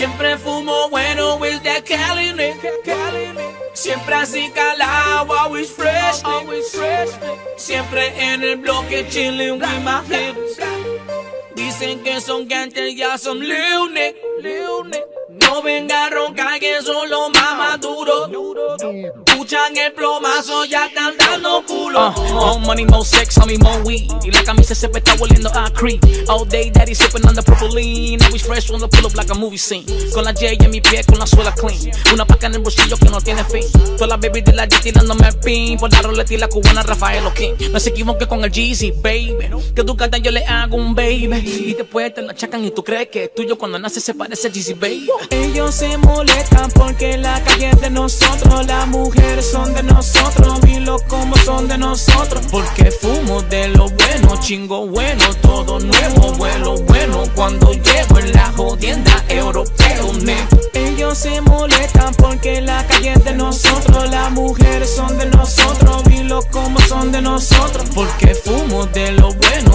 Siempre fumo bueno with that Cali Siempre así calado, always fresh. Siempre en el bloque chilling with my hips. Dicen que son gangsters, ya son lunes. No venga a roncar que son los más maduros. Escuchan el plomazo, ya están dando culo. Uh, more money, more sex, homie, more weed. Y la camisa se está volviendo a creep. All day, daddy sipping on the propylene. Always fresh on the pull up like a movie scene. Con la J en mi pie, con la suela clean. Una paca en el bolsillo que no tiene fin. Toda la baby de la G tirándome el pin. Por la roleta y la cubana Rafael King. No se equivoque con el Jeezy, baby. Que tu carta yo le hago un baby. Y después te lo achacan y tú crees que tuyo cuando nace se parece a Jeezy, baby. Ellos se molestan porque la calle es de nosotros, las mujeres son de nosotros y los como son de nosotros. Porque fumo de lo bueno, chingo bueno, todo nuevo, vuelo bueno. Cuando llego en la jodienda europeo, Ellos se molestan porque la calle es de nosotros, las mujeres son de nosotros y los como son de nosotros. Porque fumo de lo bueno,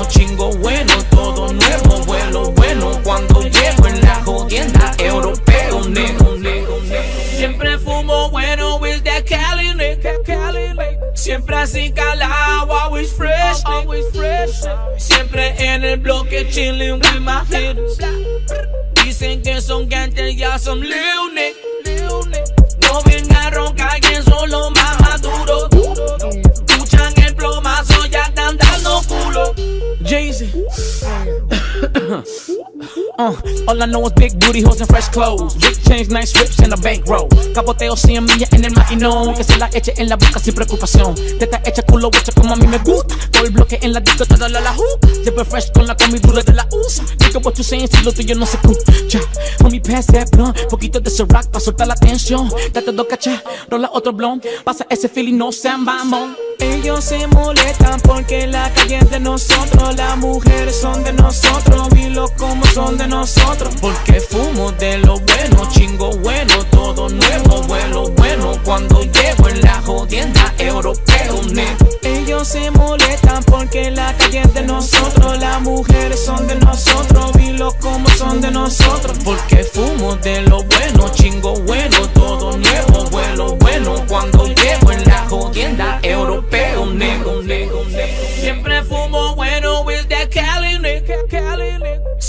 calado, always fresh, always fresh. Siempre en el bloque chilling with my hips. Dicen que son gangsters, ya son lunes. Uh, all I know is big booty hoes and fresh clothes. Big chains, nice whips and a bankroll. Capoteo 100 millas en el maquinón. Que se la eche en la boca sin preocupación. Teta hecha culo hecha como a mí me gusta. Todo el bloque en la disco, toda la la jupa. Siempre fresh con la comidura de la USA. Digo what you saying si lo tuyo no se escucha. Homie, pass that blunt. Poquito de rock pa' soltar la tensión. Date dos cachas, rola otro blond. Pasa ese feeling, no sean vamos. Ellos se molestan porque la calle es de nosotros, las mujeres son de nosotros son de nosotros. Porque fumo de lo bueno, chingo bueno, todo nuevo, vuelo bueno. Cuando llego en la jodienda europeo, Ellos se molestan porque la calle es de nosotros, las mujeres son de nosotros y los como son de nosotros. Porque fumo de lo bueno, chingo bueno,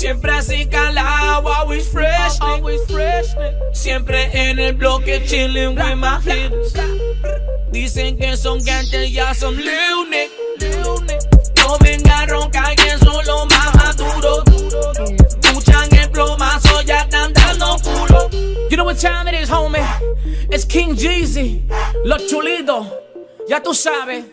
Siempre así calado, always fresh, always fresh. Siempre en el bloque chilling with my hips. Dicen que son gangsters, ya son lunes. No venga a roncar que son los más maduros. Escuchan el plomazo, ya están dando culo. You know what time it is, homie? It's King Jeezy, Los Chulitos. Ya tú sabes.